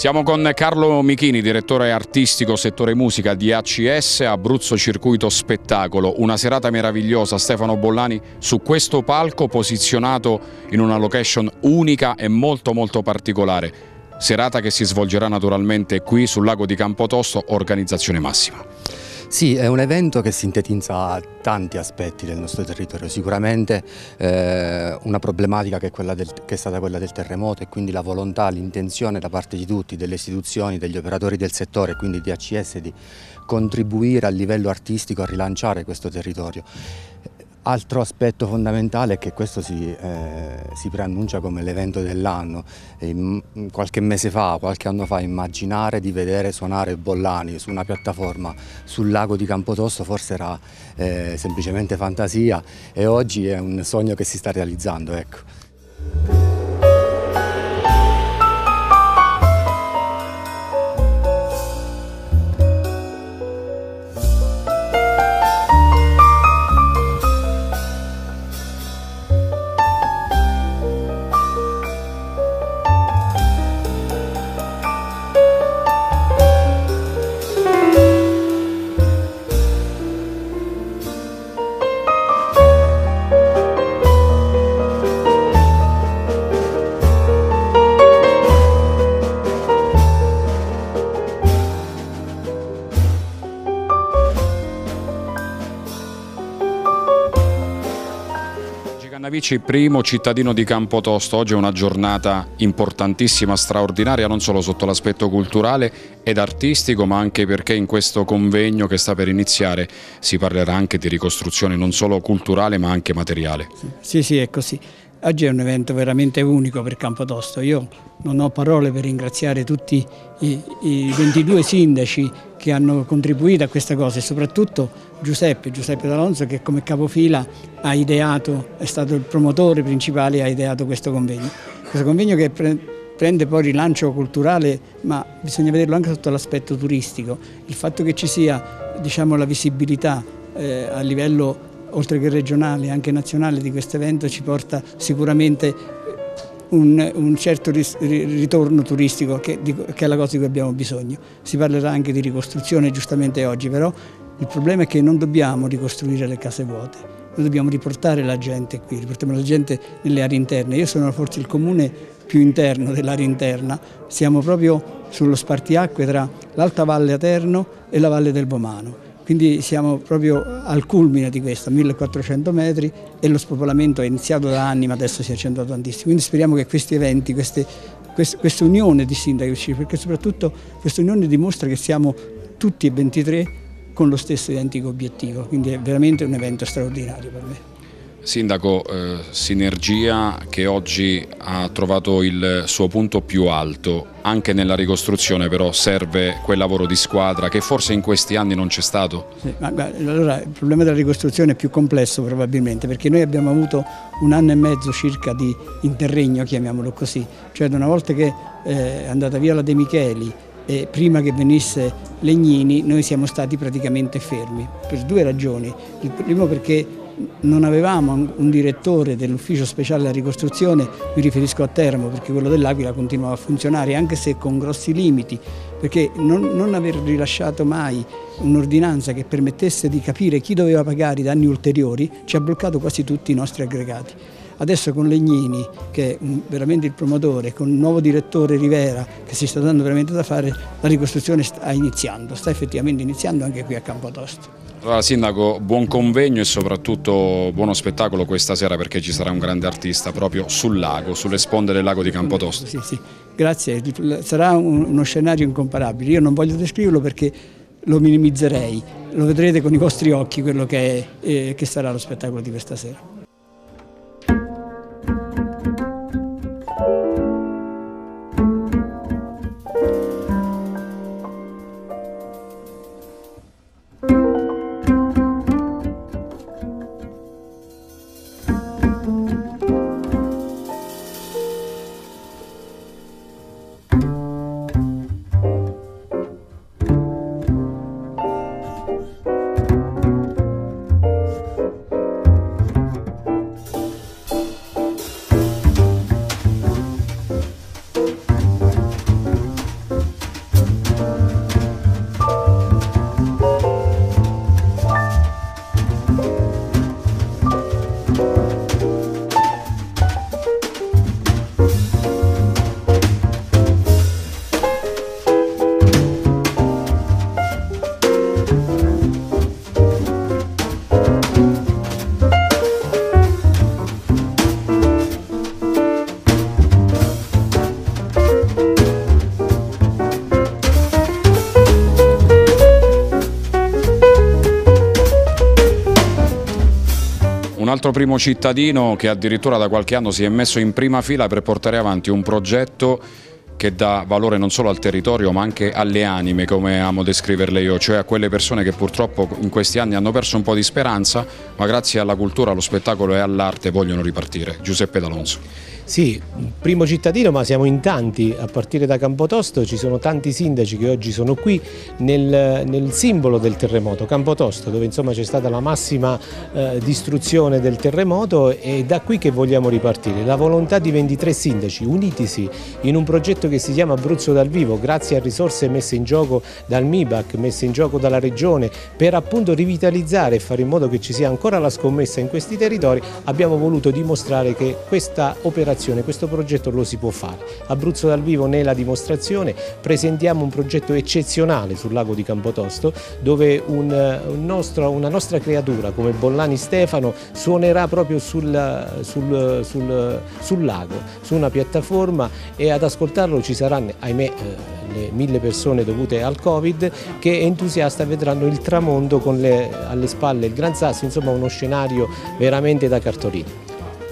Siamo con Carlo Michini, direttore artistico settore musica di ACS Abruzzo Circuito Spettacolo. Una serata meravigliosa, Stefano Bollani, su questo palco posizionato in una location unica e molto molto particolare. Serata che si svolgerà naturalmente qui sul lago di Campotosto, organizzazione massima. Sì, è un evento che sintetizza tanti aspetti del nostro territorio, sicuramente eh, una problematica che è, del, che è, stata quella del terremoto e quindi la volontà, l'intenzione da parte di tutti, delle istituzioni, degli operatori del settore, quindi di ACS, di contribuire a livello artistico a rilanciare questo territorio. Altro aspetto fondamentale è che questo si, eh, si preannuncia come l'evento dell'anno. Qualche mese fa, qualche anno fa, immaginare di vedere suonare Bollani su una piattaforma sul lago di Campotosto forse era eh, semplicemente fantasia e oggi è un sogno che si sta realizzando. Ecco. Cannavici, primo cittadino di Campotosto, oggi è una giornata importantissima, straordinaria, non solo sotto l'aspetto culturale ed artistico, ma anche perché in questo convegno che sta per iniziare si parlerà anche di ricostruzione non solo culturale ma anche materiale. Sì, sì, è così. Oggi è un evento veramente unico per Campotosto. Io non ho parole per ringraziare tutti i, i 22 sindaci che hanno contribuito a questa cosa e soprattutto Giuseppe, Giuseppe D'Alonso che come capofila ha ideato, è stato il promotore principale e ha ideato questo convegno. Questo convegno che pre prende poi rilancio culturale ma bisogna vederlo anche sotto l'aspetto turistico. Il fatto che ci sia diciamo, la visibilità eh, a livello oltre che regionale anche nazionale di questo evento ci porta sicuramente un, un certo ritorno turistico che, che, è la cosa di cui abbiamo bisogno. Si parlerà anche di ricostruzione giustamente oggi, però il problema è che non dobbiamo ricostruire le case vuote, noi dobbiamo riportare la gente qui, riportiamo la gente nelle aree interne. Io sono forse il comune più interno dell'area interna, siamo proprio sullo spartiacque tra l'Alta Valle Aterno e la Valle del Bomano quindi siamo proprio al culmine di questo, 1400 metri e lo spopolamento è iniziato da anni ma adesso si è accentuato tantissimo. Quindi speriamo che questi eventi, queste, questa unione di sindaci, perché soprattutto questa unione dimostra che siamo tutti e 23 con lo stesso identico obiettivo, quindi è veramente un evento straordinario per me. Sindaco, eh, Sinergia che oggi ha trovato il suo punto più alto, anche nella ricostruzione però serve quel lavoro di squadra che forse in questi anni non c'è stato? Sì, ma, allora il problema della ricostruzione è più complesso probabilmente perché noi abbiamo avuto un anno e mezzo circa di interregno, chiamiamolo così, cioè una volta che eh, è andata via la De Micheli e prima che venisse Legnini noi siamo stati praticamente fermi per due ragioni. Il primo perché non avevamo un direttore dell'ufficio speciale della ricostruzione, mi riferisco a Teramo perché quello dell'Aquila continuava a funzionare anche se con grossi limiti, perché non, non aver rilasciato mai un'ordinanza che permettesse di capire chi doveva pagare i danni ulteriori ci ha bloccato quasi tutti i nostri aggregati. Adesso con Legnini, che è veramente il promotore, con il nuovo direttore Rivera, che si sta dando veramente da fare, la ricostruzione sta iniziando, sta effettivamente iniziando anche qui a Campotosto. Allora Sindaco, buon convegno e soprattutto buono spettacolo questa sera perché ci sarà un grande artista proprio sul lago, sulle sponde del lago di Campotosto. Sì, sì, grazie, sarà uno scenario incomparabile, io non voglio descriverlo perché lo minimizzerei, lo vedrete con i vostri occhi quello che, è, eh, che sarà lo spettacolo di questa sera. Altro primo cittadino che addirittura da qualche anno si è messo in prima fila per portare avanti un progetto che dà valore non solo al territorio ma anche alle anime, come amo descriverle io, cioè a quelle persone che purtroppo in questi anni hanno perso un po' di speranza, ma grazie alla cultura, allo spettacolo e all'arte vogliono ripartire. Giuseppe D'Alonso. Sì, primo cittadino ma siamo in tanti, a partire da Campotosto ci sono tanti sindaci che oggi sono qui nel, nel simbolo del terremoto, Campotosto, dove insomma c'è stata la massima eh, distruzione del terremoto e da qui che vogliamo ripartire. La volontà di 23 sindaci unitisi in un progetto che si chiama Abruzzo dal vivo, grazie a risorse messe in gioco dal MIBAC, messe in gioco dalla Regione, per appunto rivitalizzare e fare in modo che ci sia ancora la scommessa in questi territori, abbiamo voluto dimostrare che questa operazione dimostrazione, questo progetto lo si può fare. Abruzzo dal vivo ne è la dimostrazione, presentiamo un progetto eccezionale sul lago di Campotosto dove un, un nostro, una nostra creatura come Bollani Stefano suonerà proprio sul, sul, sul, sul lago, su una piattaforma e ad ascoltarlo ci saranno, ahimè, eh, le mille persone dovute al Covid che entusiasta vedranno il tramonto con le, alle spalle il Gran Sasso, insomma uno scenario veramente da cartolina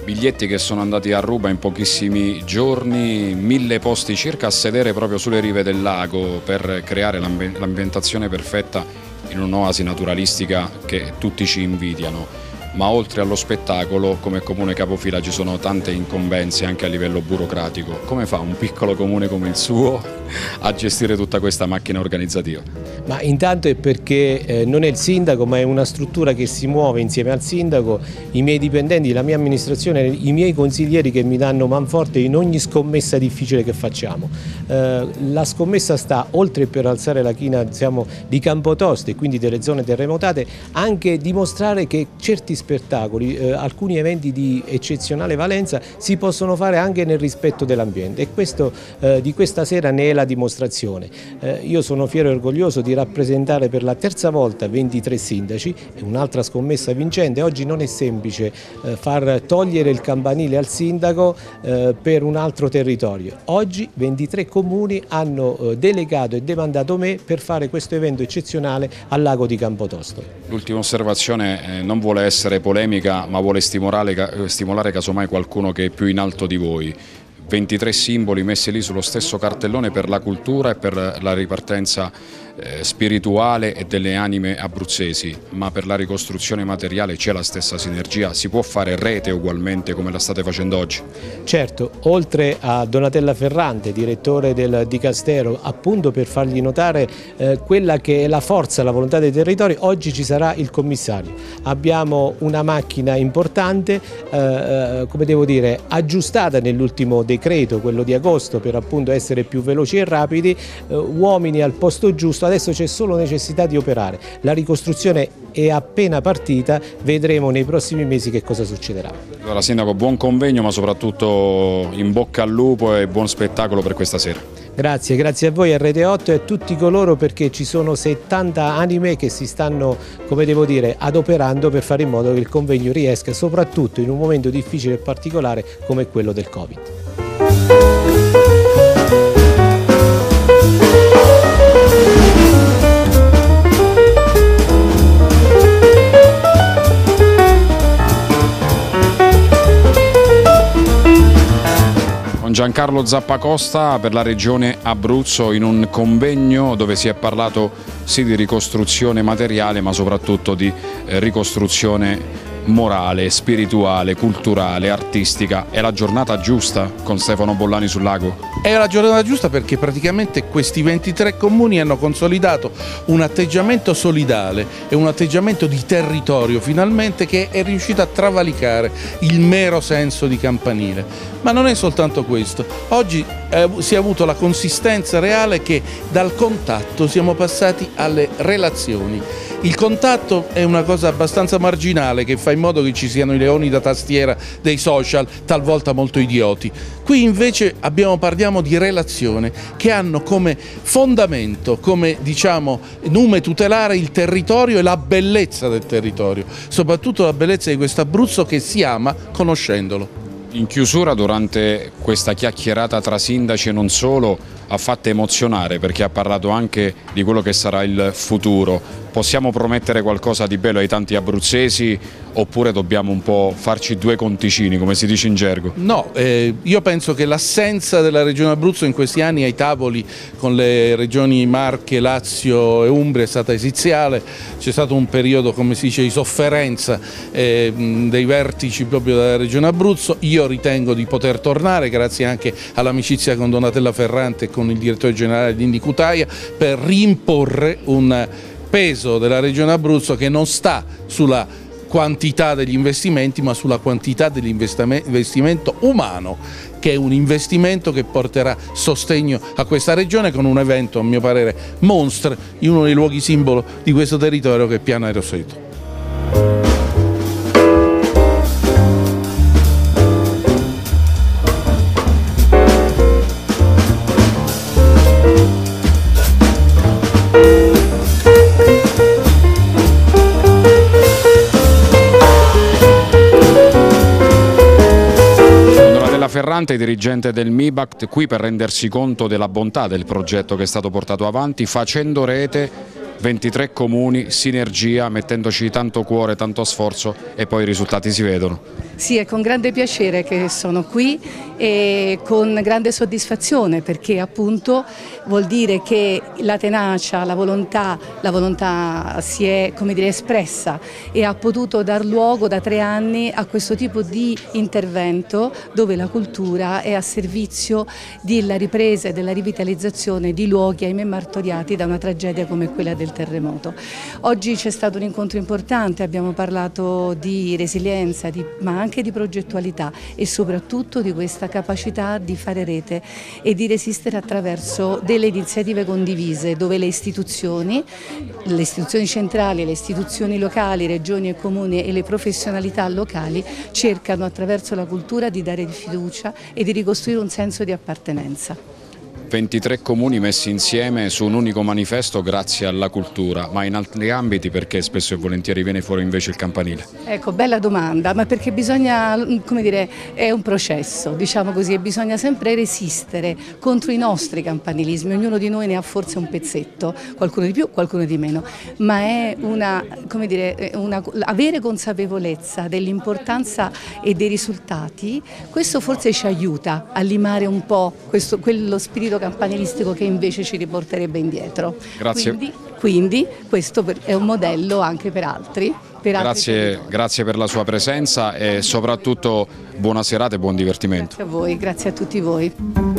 biglietti che sono andati a ruba in pochissimi giorni, mille posti circa a sedere proprio sulle rive del lago per creare l'ambientazione perfetta in un'oasi naturalistica che tutti ci invidiano ma oltre allo spettacolo come comune capofila ci sono tante incombenze anche a livello burocratico. Come fa un piccolo comune come il suo a gestire tutta questa macchina organizzativa? Ma intanto è perché eh, non è il sindaco ma è una struttura che si muove insieme al sindaco, i miei dipendenti, la mia amministrazione, i miei consiglieri che mi danno manforte in ogni scommessa difficile che facciamo. Eh, la scommessa sta oltre per alzare la china diciamo, di Campotosto e quindi delle zone terremotate anche dimostrare che certi spettacoli, eh, alcuni eventi di eccezionale valenza si possono fare anche nel rispetto dell'ambiente e questo, eh, di questa sera ne è la dimostrazione. Eh, io sono fiero e orgoglioso di rappresentare per la terza volta 23 sindaci, un'altra scommessa vincente, oggi non è semplice eh, far togliere il campanile al sindaco eh, per un altro territorio, oggi 23 comuni hanno eh, delegato e demandato me per fare questo evento eccezionale al lago di Campotosto. L'ultima osservazione non vuole essere essere polemica ma vuole stimolare, stimolare casomai qualcuno che è più in alto di voi. 23 simboli messi lì sullo stesso cartellone per la cultura e per la ripartenza eh, spirituale e delle anime abruzzesi, ma per la ricostruzione materiale c'è la stessa sinergia, si può fare rete ugualmente come la state facendo oggi? Certo, oltre a Donatella Ferrante, direttore del Dicastero, appunto per fargli notare eh, quella che è la forza, la volontà dei territori, oggi ci sarà il commissario. Abbiamo una macchina importante, eh, eh come devo dire, aggiustata nell'ultimo decreto, quello di agosto, per appunto essere più veloci e rapidi, eh, uomini al posto giusto, adesso c'è solo necessità di operare. La ricostruzione è appena partita, vedremo nei prossimi mesi che cosa succederà. Allora Sindaco, buon convegno ma soprattutto in bocca al lupo e buon spettacolo per questa sera. Grazie, grazie a voi a Rete 8 e a tutti coloro perché ci sono 70 anime che si stanno, come devo dire, adoperando per fare in modo che il convegno riesca soprattutto in un momento difficile e particolare come quello del Covid. Giancarlo Zappacosta per la regione Abruzzo in un convegno dove si è parlato sì di ricostruzione materiale ma soprattutto di eh, ricostruzione morale, spirituale, culturale, artistica. È la giornata giusta con Stefano Bollani sul lago? È la giornata giusta perché praticamente questi 23 comuni hanno consolidato un atteggiamento solidale e un atteggiamento di territorio finalmente che è riuscito a travalicare il mero senso di campanile. Ma non è soltanto questo. Oggi eh, si è avuto la consistenza reale che dal contatto siamo passati alle relazioni il contatto è una cosa abbastanza marginale che fa in modo che ci siano i leoni da tastiera dei social, talvolta molto idioti. Qui invece abbiamo, parliamo di relazione che hanno come fondamento, come diciamo nume tutelare il territorio e la bellezza del territorio, soprattutto la bellezza di questo Abruzzo che si ama conoscendolo. In chiusura durante questa chiacchierata tra sindaci e non solo ha fatto emozionare perché ha parlato anche di quello che sarà il futuro possiamo promettere qualcosa di bello ai tanti abruzzesi oppure dobbiamo un po' farci due conticini come si dice in gergo? No, eh, io penso che l'assenza della regione Abruzzo in questi anni ai tavoli con le regioni Marche, Lazio e Umbria è stata esiziale, c'è stato un periodo come si dice di sofferenza eh, dei vertici proprio della regione Abruzzo, io ritengo di poter tornare grazie anche all'amicizia con Donatella Ferrante e con il direttore generale di Indicutaia per rimporre un peso della regione Abruzzo che non sta sulla quantità degli investimenti ma sulla quantità dell'investimento umano che è un investimento che porterà sostegno a questa regione con un evento a mio parere monstre in uno dei luoghi simbolo di questo territorio che è Piano Aeroseto. Ferrante, dirigente del MIBACT, qui per rendersi conto della bontà del progetto che è stato portato avanti, facendo rete 23 comuni, sinergia, mettendoci tanto cuore, tanto sforzo e poi i risultati si vedono. Sì, è con grande piacere che sono qui e con grande soddisfazione perché appunto vuol dire che la tenacia, la volontà, la volontà si è dire, espressa e ha potuto dar luogo da tre anni a questo tipo di intervento dove la cultura è a servizio della ripresa e della rivitalizzazione di luoghi ahimè martoriati da una tragedia come quella del terremoto. Oggi c'è stato un incontro importante, abbiamo parlato di resilienza, di, ma anche anche di progettualità e soprattutto di questa capacità di fare rete e di resistere attraverso delle iniziative condivise dove le istituzioni, le istituzioni centrali, le istituzioni locali, regioni e comuni e le professionalità locali cercano attraverso la cultura di dare fiducia e di ricostruire un senso di appartenenza. 23 comuni messi insieme su un unico manifesto grazie alla cultura, ma in altri ambiti perché spesso e volentieri viene fuori invece il campanile? Ecco, bella domanda, ma perché bisogna, come dire, è un processo, diciamo così, e bisogna sempre resistere contro i nostri campanilismi, ognuno di noi ne ha forse un pezzetto, qualcuno di più, qualcuno di meno, ma è una, come dire, una, avere consapevolezza dell'importanza e dei risultati, questo forse ci aiuta a limare un po' questo, quello spirito campanilistico che invece ci riporterebbe indietro. Grazie. Quindi, quindi questo è un modello anche per altri. Per grazie, altri grazie per la sua presenza e soprattutto buona serata e buon divertimento. Grazie a voi, grazie a tutti voi.